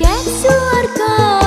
tiket got?